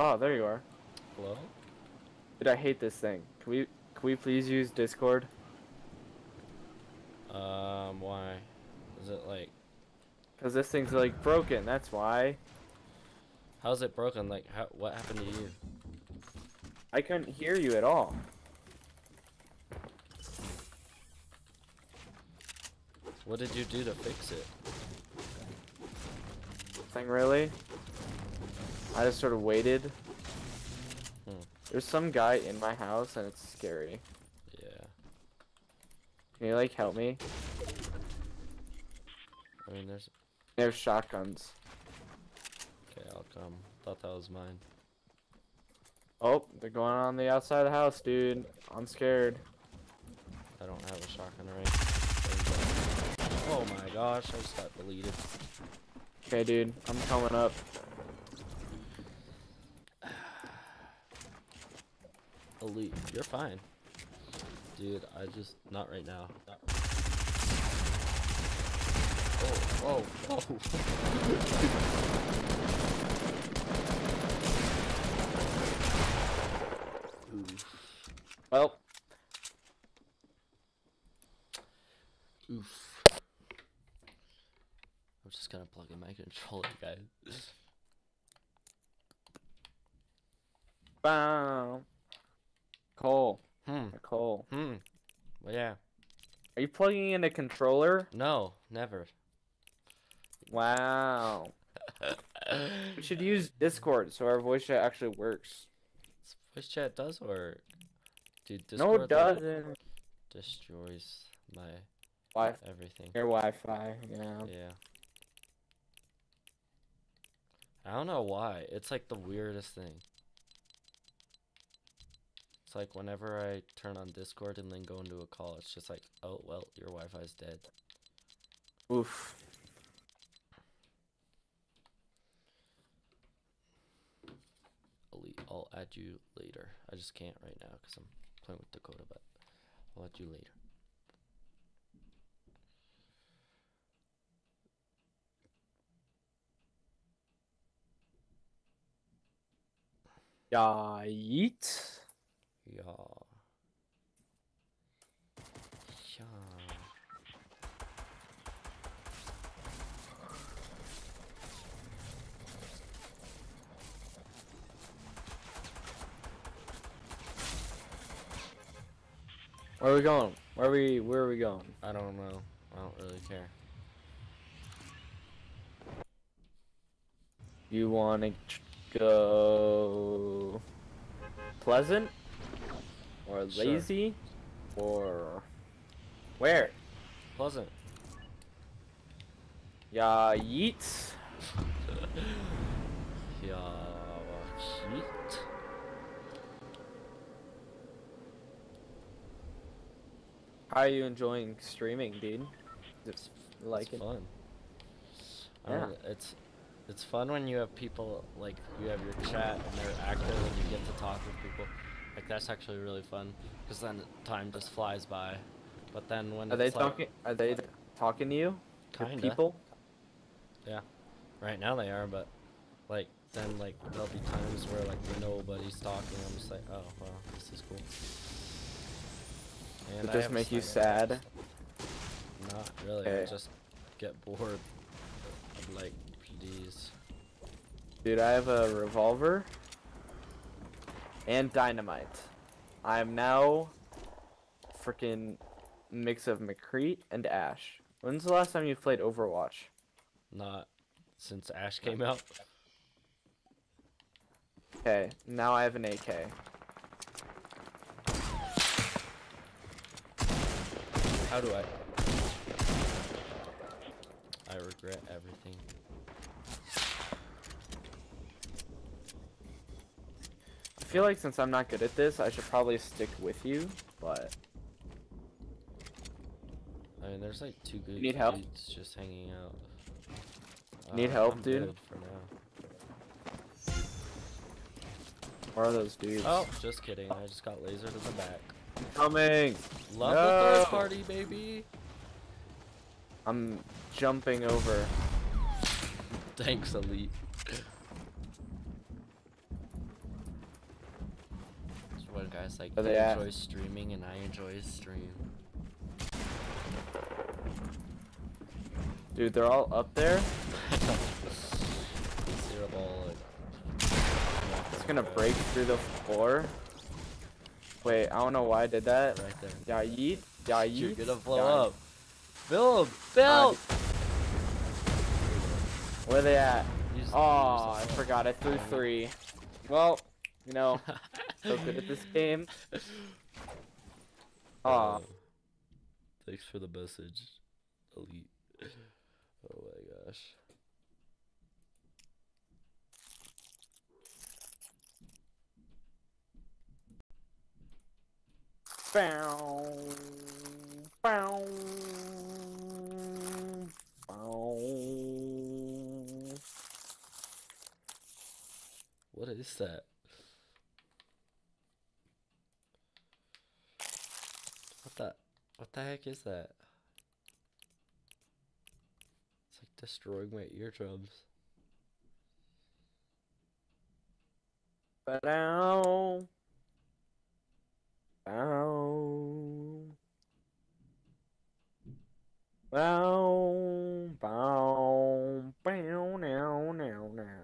Oh, there you are. Hello? Dude, I hate this thing. Can we can we please use Discord? Um, why? Is it like, Cause this thing's like broken. That's why. how's it broken? Like, how, what happened to you? I couldn't hear you at all. What did you do to fix it? Thing really. I just sort of waited. Hmm. There's some guy in my house and it's scary. Yeah. Can you like help me? I mean, there's. There's shotguns. Okay, I'll come. Thought that was mine. Oh, they're going on the outside of the house, dude. I'm scared. I don't have a shotgun right. Oh my gosh, I just got deleted. Okay, dude, I'm coming up. You're fine. Dude, I just not right now. Oh, oh, oh. Well, Oof. I'm just gonna plug in my controller, guys. bow. Cole, Hmm. Cole, Hmm. Well, yeah. are you plugging in a controller? No, never. Wow. We should use Discord so our voice chat actually works. Voice chat does work. Dude, Discord no, it doesn't. destroys my Wi everything. your Wi-Fi, yeah. Yeah. I don't know why. It's like the weirdest thing. Like whenever I turn on Discord and then go into a call, it's just like, oh, well, your Wi-Fi's dead. Oof. Elite, I'll add you later. I just can't right now because I'm playing with Dakota, but I'll add you later. Yeah, yeet. Yeah. Yeah. Where are we going? Where are we? Where are we going? I don't know. I don't really care. You want to go pleasant or Sure. lazy or where? Pleasant. Yeah, yeet. Yeah. Heat. How are you enjoying streaming, dude? Just like it's fun. I Yeah. don't- it's it's fun when you have people like you have your chat and they're active and you get to talk with people. Like that's actually really fun because then time just flies by. But then when Are they like, talking? Are they talking to you? Kinda. People? Yeah. Right now they are, but like then like there'll be times where like nobody's talking. I'm just like, oh well, this is cool. And Does this make you sad? Not really. I just get bored. of like PDs. Dude, I have a revolver and dynamite. I'm now freaking mix of McCree and Ashe. When's the last time you played Overwatch? Not since Ashe came out. Okay, now I have an AK. How do I? I regret everything. Feel like since I'm not good at this, I should probably stick with you, but I mean, there's like two good need help? dudes just hanging out. Need Uh, help, I'm dude? good For now. where are those dudes? Oh, just kidding. I just got lasered in the back. coming! Love No. the third party, baby. I'm jumping over. Thanks, Elite. Guys. Like, Where they they enjoy streaming, and I enjoy stream. Dude, they're all up there. Zero ball, like, It's gonna break through the floor. Wait, I don't know why I did that. right there. Yeah, yeet. Yeah, yeet. You're gonna blow yeah. up. Build, build. Where they at? Oh, I forgot. I threw three. Well, you know, so good at this game. Aw. Uh, thanks for the message, elite. Oh my gosh. Bow. Bow. Bow. What is that? What the what the heck is that? It's like destroying my eardrums. Bow. Bow. Bow. Bow. Bow. Now. Now. Now.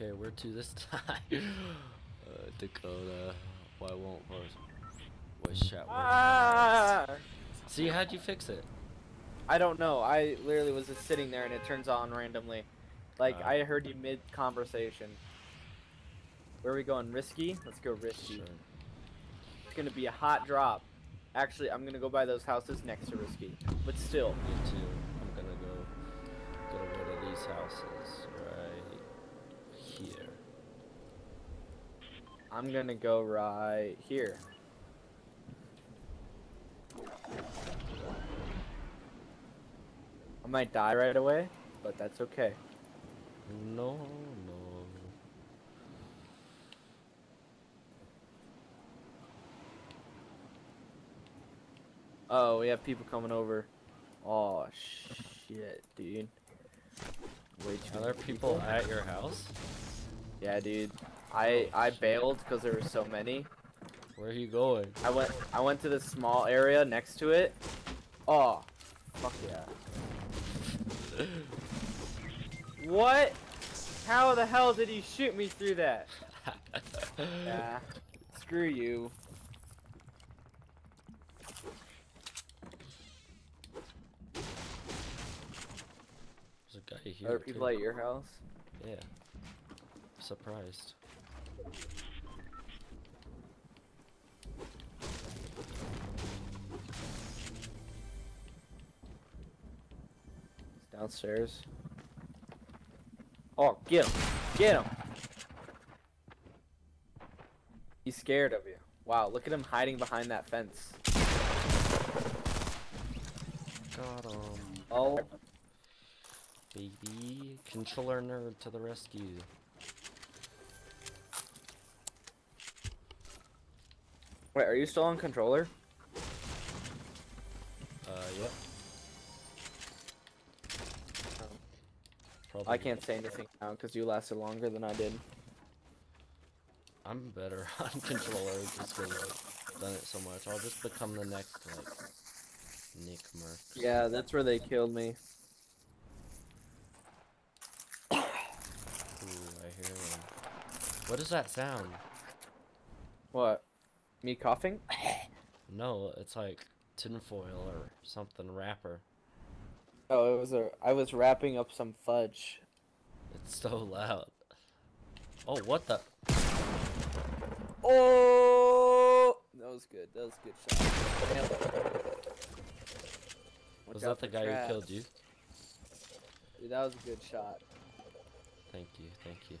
Okay, where to this time? uh, Dakota. Why won't voice chat work? Ah! See, how'd you fix it? I don't know. I literally was just sitting there and it turns on randomly. Like Uh. I heard you mid conversation. Where are we going? Risky? Let's go risky. Sure. It's gonna be a hot drop. Actually, I'm gonna go by those houses next to risky. But still, Me too. I'm gonna go gonna go to these houses here. I'm gonna go right here. I might die right away, but that's okay. No, no. Oh, we have people coming over. Oh shit, dude. Way too Are there people at your house? Yeah, dude. I Oh, I shit. bailed because there were so many. Where are you going? I went I went to this small area next to it. Oh, fuck yeah. What? How the hell did he shoot me through that? Yeah. Screw you. There's a guy here. Are people too. at your house? Yeah. Surprised. It's downstairs. Oh, get him! Get him! He's scared of you. Wow, look at him hiding behind that fence. Got him. Oh, Baby. Controller nerd to the rescue. wait, are you still on controller? Uh, yep. Probably. I can't say anything now because you lasted longer than I did. I'm better on controller just because I've done it so much. I'll just become the next, like, Nick Merc. Yeah, that's where they killed me. Ooh, I hear him. What is that sound? What? Me coughing? No, it's like tinfoil or something wrapper. Oh, it was a. I was wrapping up some fudge. It's so loud. Oh, what the? Oh, that was good. That was a good shot. Nailed it. Watch Was that the guy who killed you? Dude, that was a good shot. Thank you, thank you.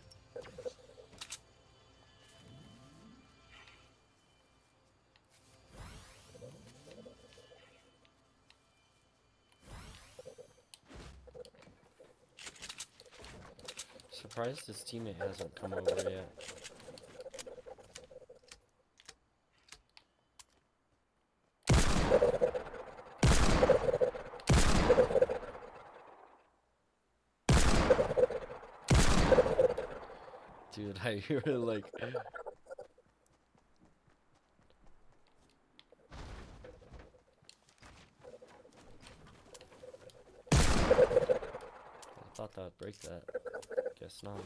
Surprised his teammate hasn't come over yet. Dude, I hear like I thought that would break that. Guess not.